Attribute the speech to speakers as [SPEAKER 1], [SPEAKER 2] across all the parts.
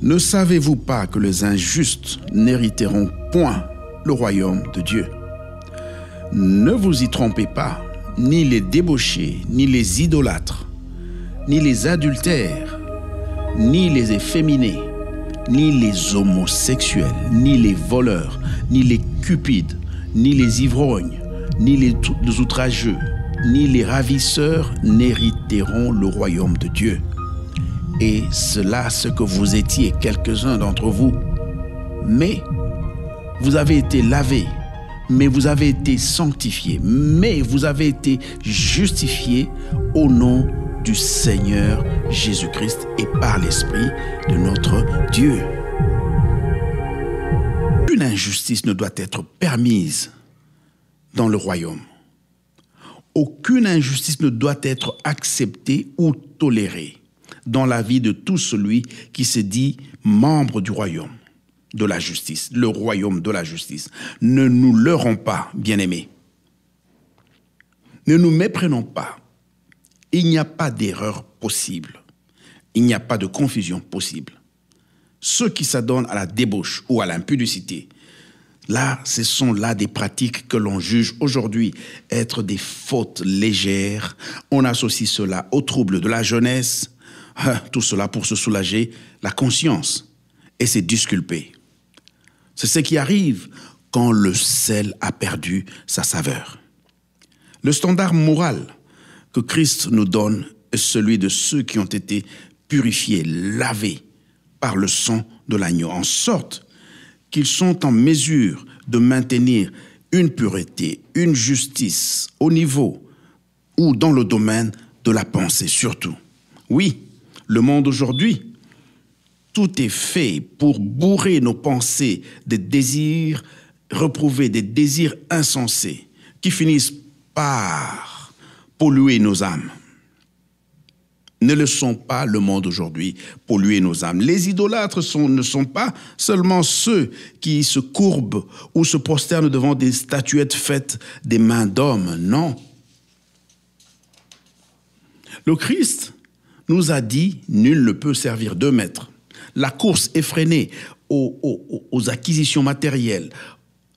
[SPEAKER 1] Ne savez-vous pas que les injustes n'hériteront point le royaume de Dieu? Ne vous y trompez pas, ni les débauchés, ni les idolâtres, ni les adultères, ni les efféminés, ni les homosexuels, ni les voleurs, ni les cupides, ni les ivrognes, ni les, outrageux, ni les ravisseurs n'hériteront le royaume de Dieu. Et cela, ce que vous étiez, quelques-uns d'entre vous. Mais vous avez été lavés, mais vous avez été sanctifiés, mais vous avez été justifiés au nom Seigneur Jésus-Christ et par l'Esprit de notre Dieu. Une injustice ne doit être permise dans le royaume. Aucune injustice ne doit être acceptée ou tolérée dans la vie de tout celui qui se dit membre du royaume de la justice, le royaume de la justice. Ne nous leurrons pas, bien-aimés. Ne nous méprenons pas. Il n'y a pas d'erreur possible. Il n'y a pas de confusion possible. Ceux qui s'adonnent à la débauche ou à l'impudicité, là, ce sont là des pratiques que l'on juge aujourd'hui être des fautes légères. On associe cela aux troubles de la jeunesse, ah, tout cela pour se soulager la conscience et se disculper. C'est ce qui arrive quand le sel a perdu sa saveur. Le standard moral que Christ nous donne est celui de ceux qui ont été purifiés, lavés par le sang de l'agneau, en sorte qu'ils sont en mesure de maintenir une pureté, une justice au niveau ou dans le domaine de la pensée surtout. Oui, le monde aujourd'hui, tout est fait pour bourrer nos pensées des désirs reprouvés, des désirs insensés qui finissent par polluer nos âmes. Ne le sont pas le monde aujourd'hui, polluer nos âmes. Les idolâtres ne sont pas seulement ceux qui se courbent ou se prosternent devant des statuettes faites des mains d'hommes, non. Le Christ nous a dit, nul ne peut servir deux maîtres. La course effrénée aux, acquisitions matérielles,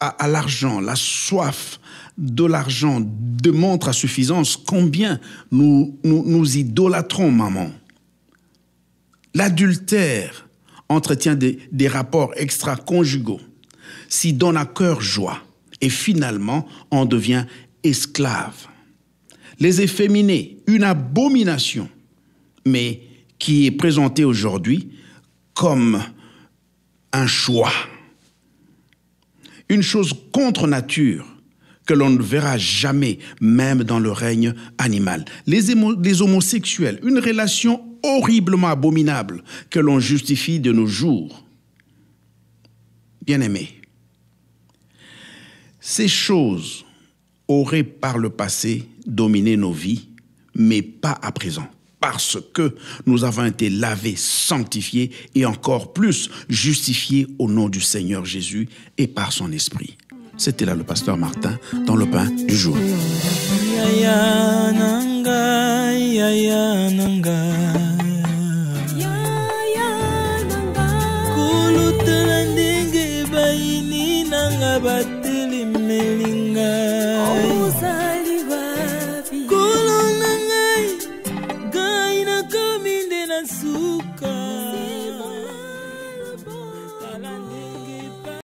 [SPEAKER 1] à, l'argent, la soif de l'argent démontre à suffisance combien nous, nous, idolâtrons maman. L'adultère entretient des, des rapports extra-conjugaux, s'y donne à cœur joie et finalement en devient esclave. Les efféminés, une abomination mais qui est présenté aujourd'hui comme un choix, une chose contre nature que l'on ne verra jamais, même dans le règne animal. Les, homosexuels, une relation horriblement abominable que l'on justifie de nos jours. Bien-aimés, ces choses auraient par le passé dominé nos vies, mais pas à présent parce que nous avons été lavés, sanctifiés et encore plus justifiés au nom du Seigneur Jésus et par son Esprit. C'était là le pasteur Martin dans le pain du jour.